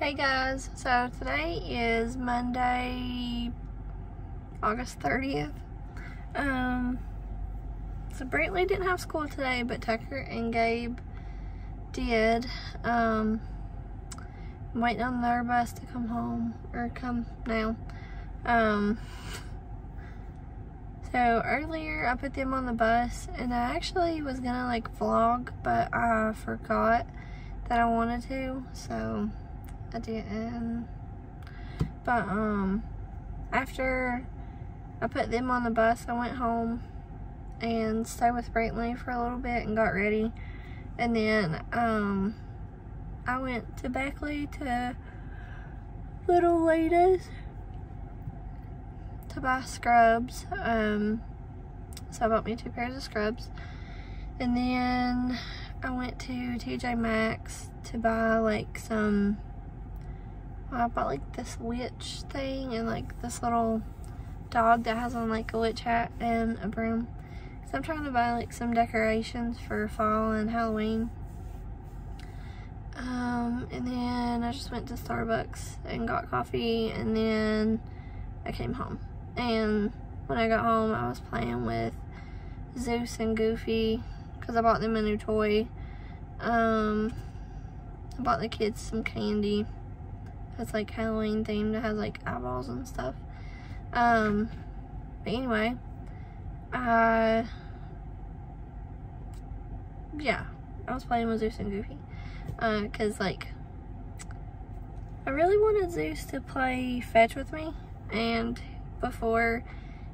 Hey guys, so today is Monday, August 30th. Um, so Brantley didn't have school today, but Tucker and Gabe did. Um, I'm waiting on their bus to come home, or come now. Um, so earlier I put them on the bus, and I actually was gonna like vlog, but I forgot that I wanted to, so I didn't. But, um, after I put them on the bus, I went home and stayed with Brantley for a little bit and got ready. And then, um, I went to Beckley to Little Ladies to buy scrubs. Um, so I bought me two pairs of scrubs. And then I went to TJ Maxx to buy like some I bought like this witch thing and like this little dog that has on like a witch hat and a broom. So I'm trying to buy like some decorations for fall and Halloween. Um, and then I just went to Starbucks and got coffee and then I came home. And when I got home, I was playing with Zeus and Goofy because I bought them a new toy. Um, I bought the kids some candy that's like Halloween themed. It has like eyeballs and stuff. Um, but anyway, uh, yeah, I was playing with Zeus and Goofy. Uh, cause like, I really wanted Zeus to play fetch with me, and before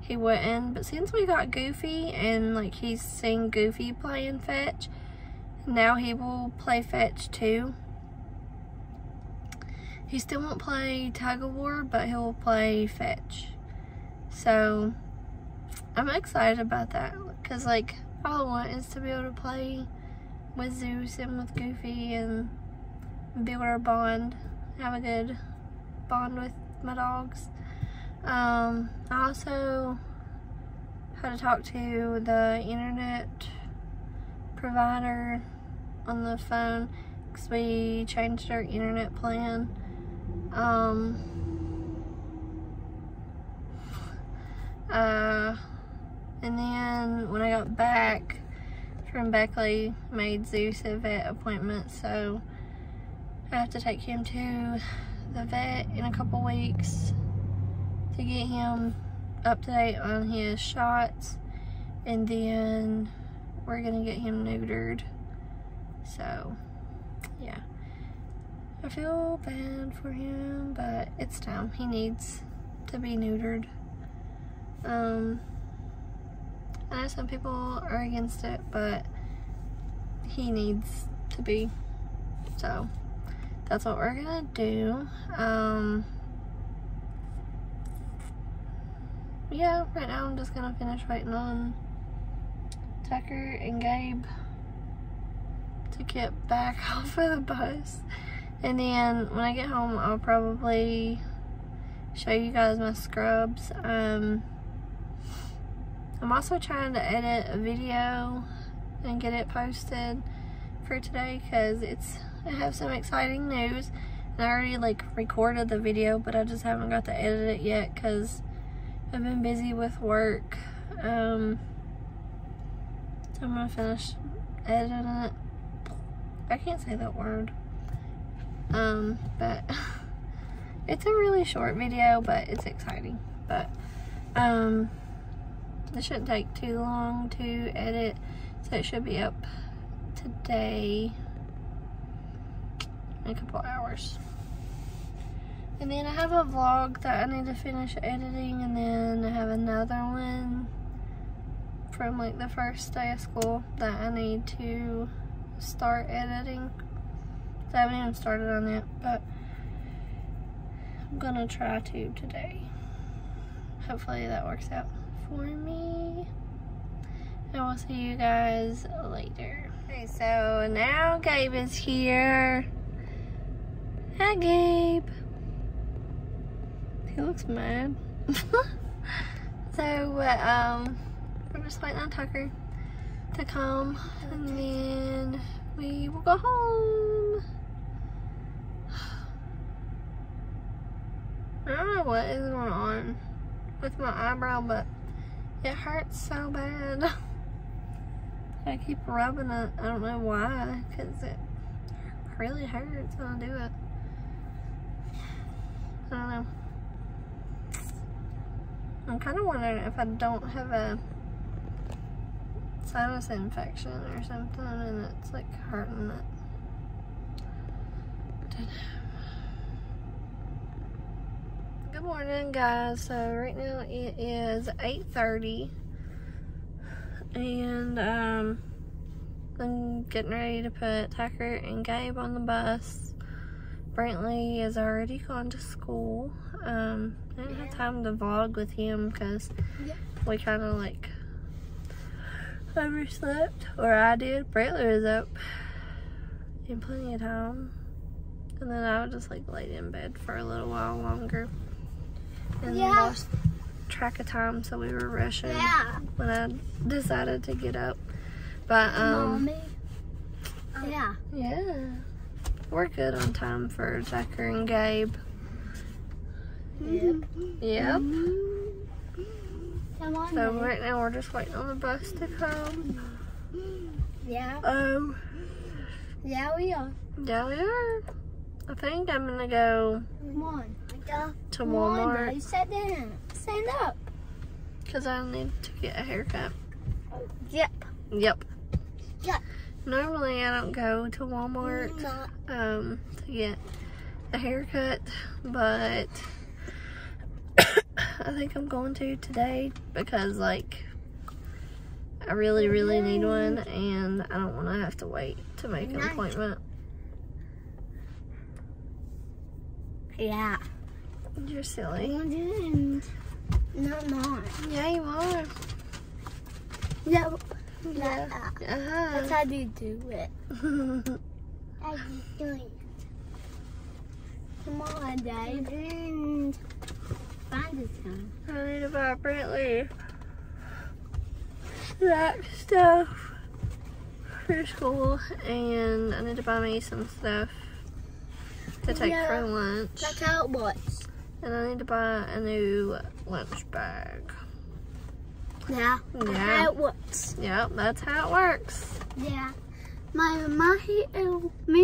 he wouldn't, but since we got Goofy and like he's seen Goofy playing fetch, now he will play fetch too. He still won't play Tag of war, but he'll play fetch. So I'm excited about that because like all I want is to be able to play with Zeus and with Goofy and build our bond, have a good bond with my dogs. Um, I also had to talk to the internet provider on the phone because we changed our internet plan um, uh, and then when I got back from Beckley, made Zeus a vet appointment, so I have to take him to the vet in a couple weeks to get him up to date on his shots, and then we're gonna get him neutered. So. I feel bad for him, but it's time. He needs to be neutered. Um, I know some people are against it, but he needs to be. So, that's what we're gonna do. Um, yeah, right now I'm just gonna finish waiting on Tucker and Gabe to get back off of the bus. And then when I get home, I'll probably show you guys my scrubs. Um, I'm also trying to edit a video and get it posted for today because it's I have some exciting news. And I already like recorded the video, but I just haven't got to edit it yet because I've been busy with work. Um, so I'm gonna finish editing it. I can't say that word. Um, but it's a really short video, but it's exciting. But, um, this shouldn't take too long to edit, so it should be up today in a couple hours. And then I have a vlog that I need to finish editing, and then I have another one from like the first day of school that I need to start editing. I haven't even started on that, but I'm gonna try to today. Hopefully that works out for me. And we'll see you guys later. Okay, so now Gabe is here. Hi, Gabe. He looks mad. so, um, we're just waiting on Tucker to come, and then we will go home. I don't know what is going on with my eyebrow, but it hurts so bad. I keep rubbing it. I don't know why, because it really hurts when I do it. I don't know. I'm kind of wondering if I don't have a sinus infection or something and it's like hurting it. Good morning guys. So right now it is 8.30 and um, I'm getting ready to put Tucker and Gabe on the bus. Brantley is already gone to school. Um, I didn't have time to vlog with him because Yeah. we kind of like overslept, or I did. Brantley was up in plenty of time, and then I was just like laid in bed for a little while longer, and Yeah. lost track of time, so we were rushing Yeah. when I decided to get up. But um, Mommy. Yeah. yeah, we're good on time for Tucker and Gabe. Yep. Yep. Come on. So right now we're just waiting on the bus to come. Yeah. Um, Yeah, we are. yeah, we are. I think I'm gonna go Come Yeah. to Walmart Daddy. Sit down. Stand up. because I need to get a haircut. Yep. Yep. Yep. Normally I don't go to Walmart um to get a haircut, but I think I'm going to today because like I really really need one and I don't want to have to wait to make an appointment. Yeah. You're silly. And not mine. Yeah, you are. No. Yeah. That's Uh-huh. how you do it. How you do it? Come on, Dave. And find it some. I need to buy Brantley that stuff for school, and I need to buy me some stuff to take Yeah. for lunch, That's how it works. And I need to buy a new lunch bag. Yeah. That's Yeah. how it works. Yep, that's how it works. Yeah. My my me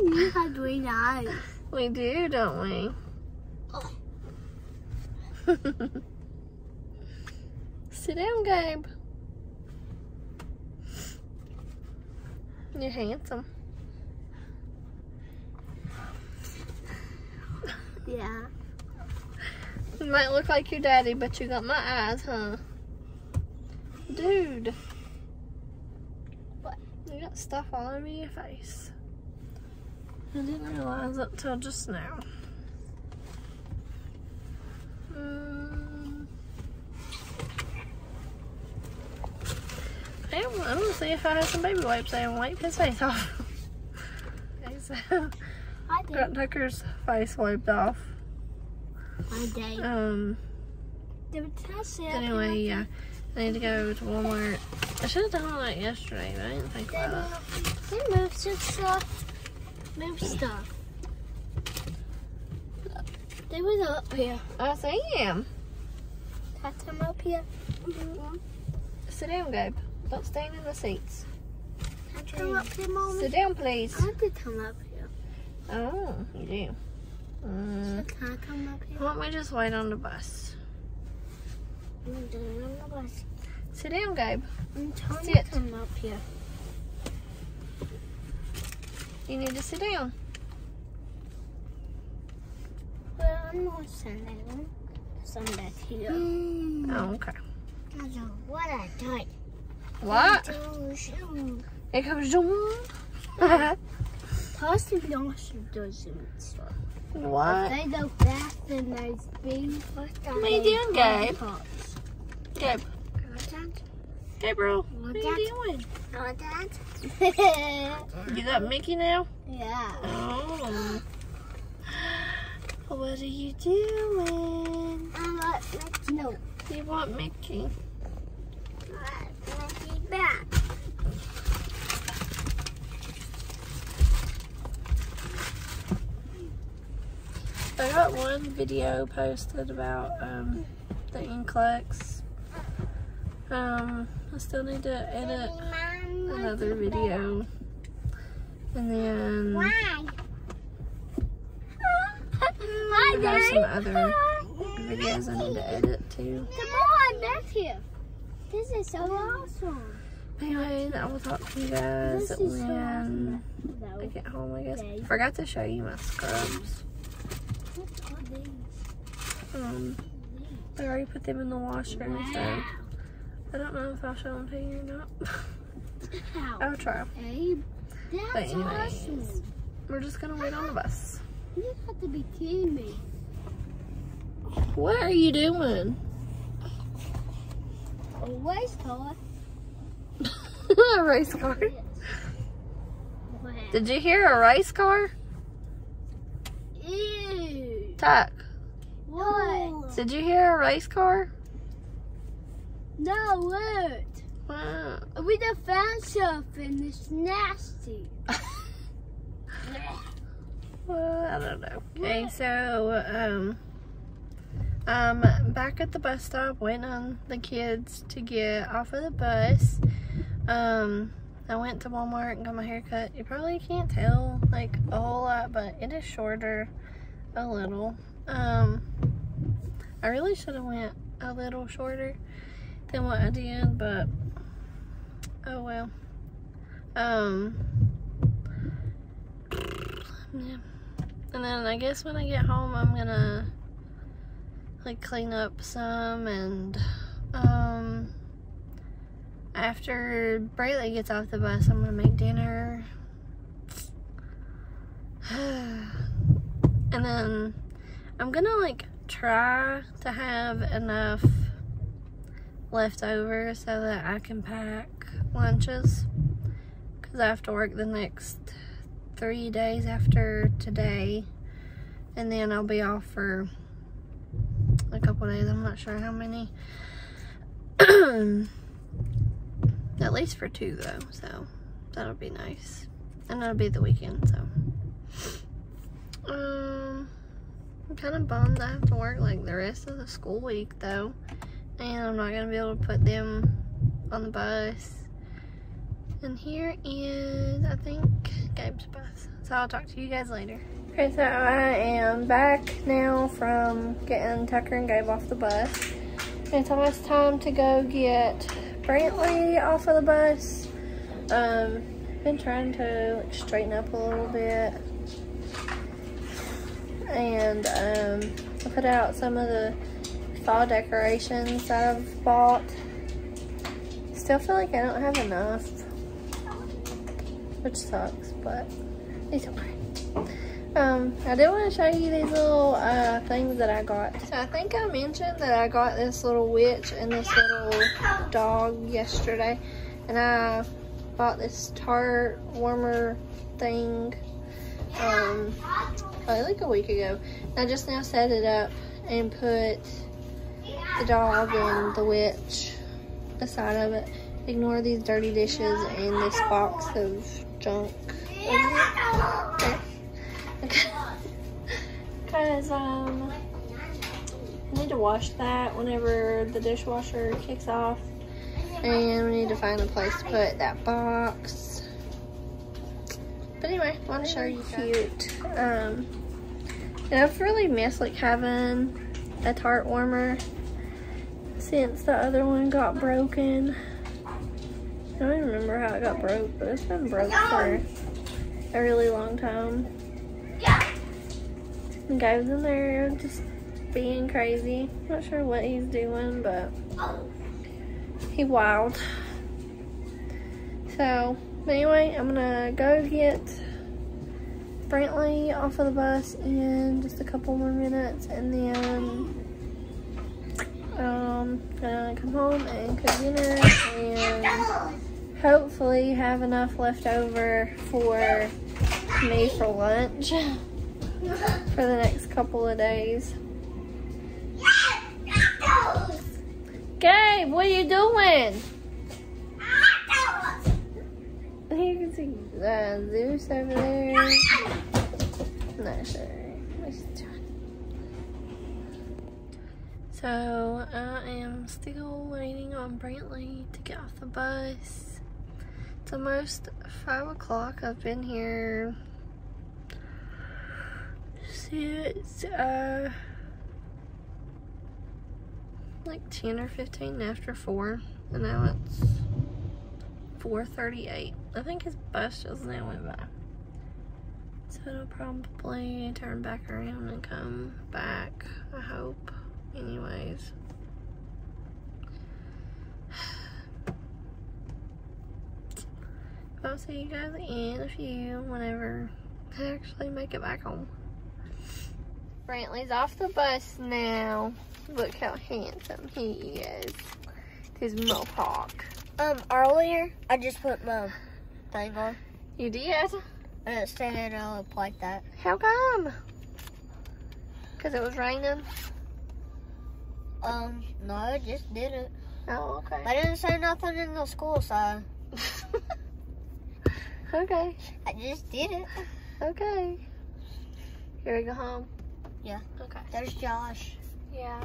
and you had green eyes. We do, don't we? Oh. Sit down, Gabe. You're handsome. Yeah. You might look like your daddy, but you got my eyes, huh? Dude. What? You got stuff all over your face. I didn't realize it till just now. Mm. Hey, I'm gonna see if I have some baby wipes and wipe his face off. okay, so I got. Tucker's face wiped off. I did. Um, Did I say it? Anyway, yeah. I need to go to Walmart. I should have done all that yesterday, but I didn't think about it. They move some stuff. Move stuff. They was up here. I see him. I come up here? Sit down, Gabe. Don't stand in the seats. Can I come up here, Mommy? Sit down, please. I want to come up here. Oh, you do. Mm. Can I come up here? Why don't we just wait on the bus? I'm doing on the bus. Sit down, Gabe. I'm trying Sit. to come up here. You need to sit down. Well, I'm not standing. I'm back here. Oh, okay. I don't know what. What? It goes zoom. Toss the doesn't stop. What? They go fast and they speed. What are you doing, Gabe? Gabe. Gabriel, what are you doing? You got Mickey now? yeah. Oh. What are you doing? I want Mickey. No. You want Mickey? I want Mickey back. I got one video posted about um, the NCLEX. Um, I still need to edit another video. And then I have some other videos I need to edit too. Come on, here. This is so awesome. Anyway, I will talk to you guys when. I get home, I guess. Forgot to show you my scrubs. What are these? Um, I already put them in the washer, so I don't know if I'll show them to you or not. I'll try. Abe, But that's anyways. awesome. We're just gonna wait on the bus. You have to be kidding me. What are you doing? A race car? a race car. Wow. Did you hear a race car? Ew. Tuck, What? did you hear a race car? No, look. Wow. We just found something. It's nasty. Well, I don't know. Okay, so um, I'm back at the bus stop waiting on the kids to get off of the bus. Um, I went to Walmart and got my hair cut. You probably can't tell like a whole lot, but it is shorter a little. Um, I really should have went a little shorter than what I did, but oh well. Um, yeah. And then I guess when I get home, I'm gonna like clean up some and um after Brantley gets off the bus, I'm gonna make dinner. and then I'm gonna like try to have enough left over so that I can pack lunches. Because I have to work the next three days after today. And then I'll be off for a couple days. I'm not sure how many. At least for two though. So that'll be nice. And that'll be the weekend so um I'm kind of bummed I have to work like the rest of the school week though and I'm not gonna be able to put them on the bus and here is, I think, Gabe's bus. So I'll talk to you guys later. Okay, so I am back now from getting Tucker and Gabe off the bus. It's almost time to go get Brantley off of the bus. Um, been trying to like, straighten up a little bit. And um, I put out some of the fall decorations that I've bought. Still feel like I don't have enough which sucks, but it's okay. Um, I did want to show you these little uh, things that I got. So I think I mentioned that I got this little witch and this little dog yesterday, and I bought this tart warmer thing um, probably like a week ago. And I just now set it up and put the dog and the witch beside of it. Ignore these dirty dishes and this box of junk here. Because, um, I need to wash that whenever the dishwasher kicks off. And we need to find a place to put that box. But anyway, I want to show you cute. Um, and I've really missed like having a tart warmer since the other one got broken. I don't even remember how it got broke, but it's been broke for a really long time. The guy's in there just being crazy. Not sure what he's doing, but oh. he wild. So, anyway, I'm gonna go get Brantley off of the bus in just a couple more minutes, and then um, gonna come home and cook dinner and hopefully have enough left over for me for lunch for the next couple of days. Gabe, what are you doing? You can see uh, Zeus over there. Not sure what he's doing. So I am still waiting on Brantley to get off the bus. It's almost five o'clock. I've been here since uh like 10 or 15 after 4 and now it's 4.38 I think his bus just now went by so it'll probably turn back around and come back I hope anyways I'll see you guys in a few whenever I actually make it back home Brantley's off the bus now Look how handsome he is. His mohawk. Um, earlier, I just put my thing on. You did? And it said uh, up like that. How come? Because it was raining? Um, no, I just did it. Oh, okay. I didn't say nothing in the school sign. okay. I just did it. Okay. Here we go home? Yeah. Okay. There's Josh. Yeah.